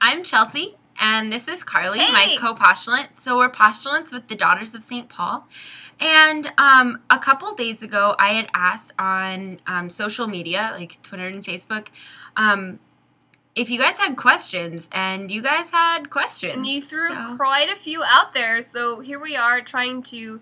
I'm Chelsea, and this is Carly, Hey. my co-postulant. So we're postulants with the Daughters of St. Paul. And um, a couple days ago, I had asked on um, social media, like Twitter and Facebook, um, if you guys had questions, and you guys had questions. And you threw so- quite a few out there, so here we are trying to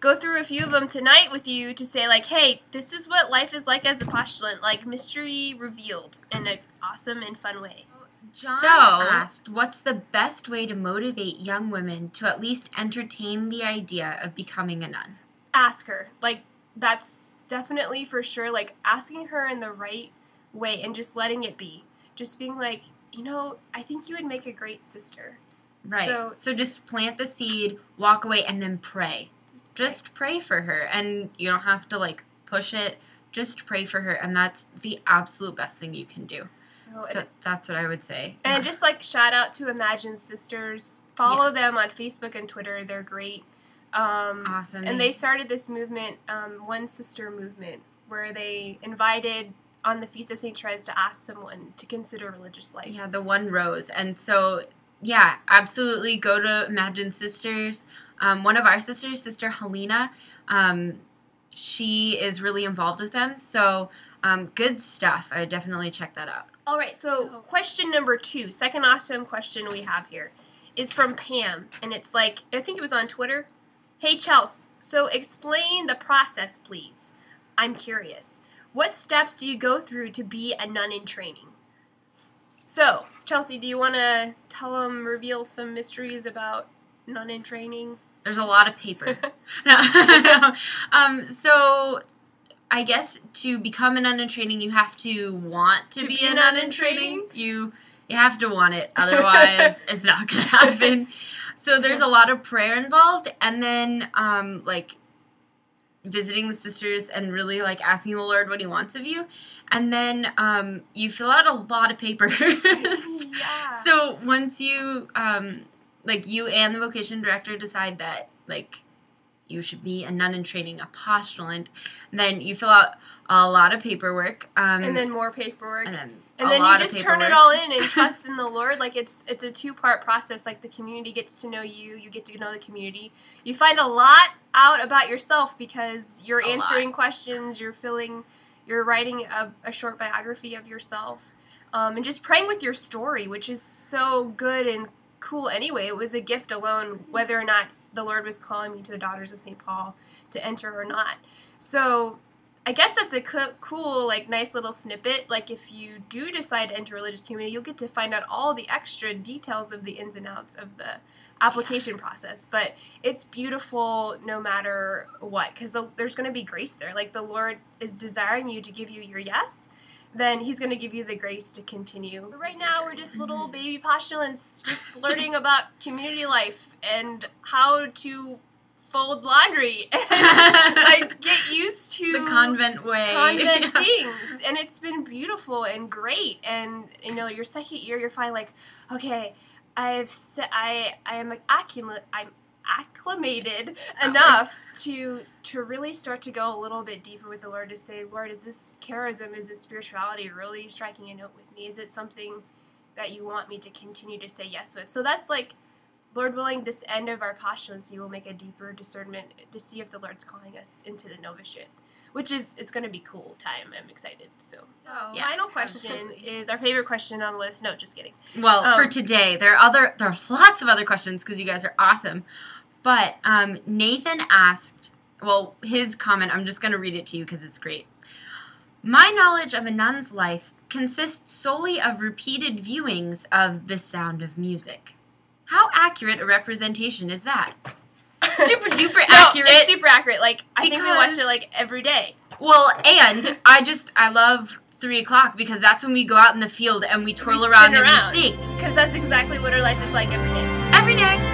go through a few of them tonight with you to say like, hey, this is what life is like as a postulant, like mystery revealed in an awesome and fun way. John so, asked, what's the best way to motivate young women to at least entertain the idea of becoming a nun? Ask her. Like that's definitely for sure like asking her in the right way and just letting it be. Just being like, you know, I think you would make a great sister. Right. So- So, just plant the seed, walk away, and then pray. Just Just pray for her. And you don't have to like push it. Just pray for her. And that's the absolute best thing you can do. so, So that's what I would say. And just like shout out to Imagine Sisters. Follow Yes. them on Facebook and Twitter. They're great. Um, awesome. and they started this movement, um, One Sister Movement, where they invited on the Feast of St. Therese to ask someone to consider religious life. Yeah, the one rose. And so, yeah, absolutely go to Imagine Sisters. Um, one of our sisters, Sister Helena, um, she is really involved with them. So, um, good stuff. I would definitely check that out. All right, so, So- question number two, second awesome question we have here, is from Pam, and it's like I think it was on Twitter. Hey Chels, so explain the process, please. I'm curious. What steps do you go through to be a nun in training? So, Chelsea, do you want to tell them, reveal some mysteries about nun in training? There's a lot of paper. no. um, so I guess to become an nun in training, you have to want to, be, a nun in training. You you have to want it, otherwise it's not gonna happen. So there's a lot of prayer involved, and then um, like visiting the sisters and really like asking the Lord what He wants of you, and then um, you fill out a lot of papers. yeah. So once you, um, like you and the vocation director decide that like you should be a nun in training, a postulant, then you fill out a lot of paperwork. Um, and then more paperwork. and then and then you lot just turn it all in and trust in the lord like it's it's a two part process like the community gets to know you you get to know the community you find a lot out about yourself because you're A lot. answering questions you're filling you're writing a, a short biography of yourself um, and just praying with your story which is so good and cool anyway it was a gift alone whether or not the lord was calling me to the daughters of st paul to enter or not so I guess that's a co- cool, like, nice little snippet. Like, if you do decide to enter a religious community, you'll get to find out all the extra details of the ins and outs of the application process. But it's beautiful no matter what, because there's going to be grace there. Like, the Lord is desiring you to give you your yes, then He's going to give you the grace to continue. But right now, we're just little mm-hmm. baby postulants, just learning about community life and how to fold laundry and like get used to the convent way. convent things and it's been beautiful and great and you know your second year you're finally like okay i've i i am accumul- i'm acclimated enough to to really start to go a little bit deeper with the lord to say lord is this charism is this spirituality really striking a note with me? Is it something that you want me to continue to say yes with? So that's like Lord willing, this end of our postulancy will make a deeper discernment to see if the Lord's calling us into the novitiate, which is it's going to be cool time. I'm excited. So, So, final question is our favorite question on the list. No, just kidding. Well, Um, for today, there are other there are lots of other questions because you guys are awesome. But um, Nathan asked, well, his comment. I'm just going to read it to you because it's great. My knowledge of a nun's life consists solely of repeated viewings of the sound of music. How accurate a representation is that? Super duper accurate. No, it's super accurate. Like I think we watch it like every day. well, and I just I love three o'clock because that's when we go out in the field and we twirl spin around, around. and we sing Because that's exactly what our life is like every day. every day.